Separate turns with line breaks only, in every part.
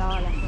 รอแล้ว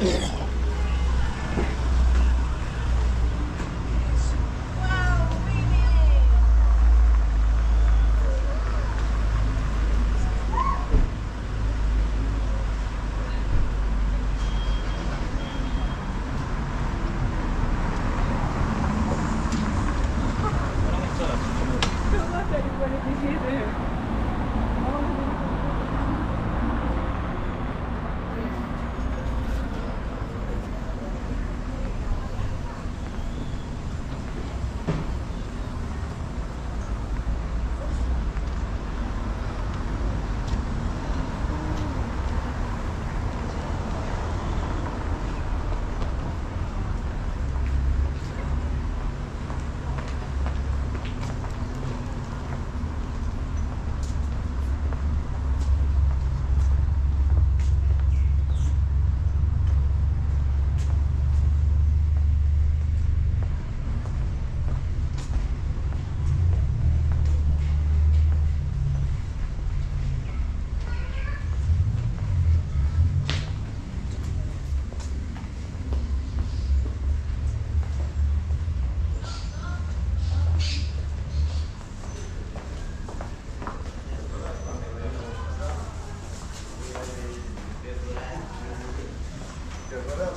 Yeah.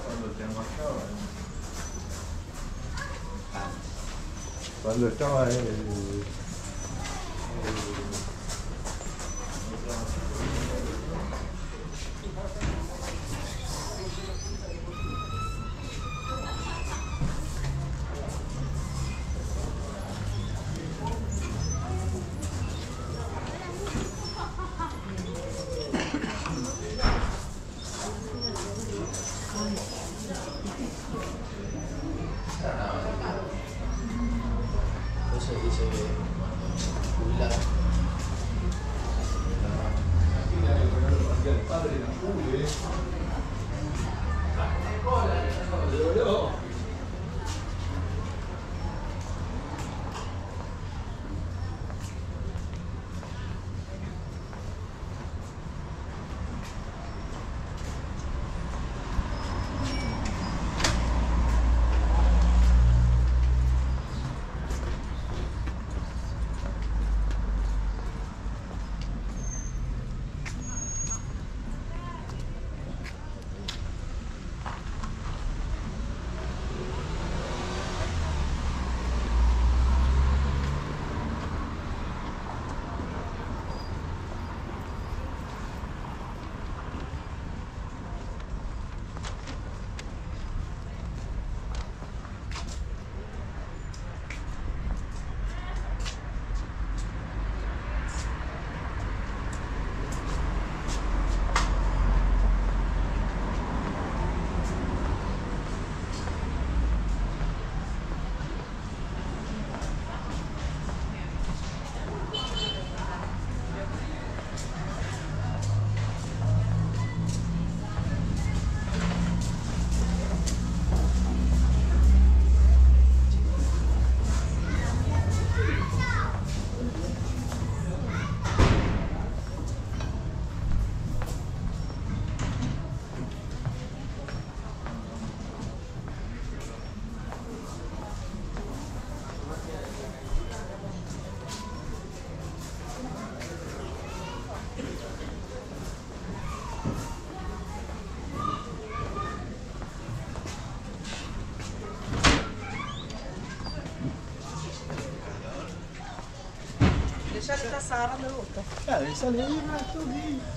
Cuando te amarcaba. Cuando estaba el, el Sara da outra. É, isso ali é tudo.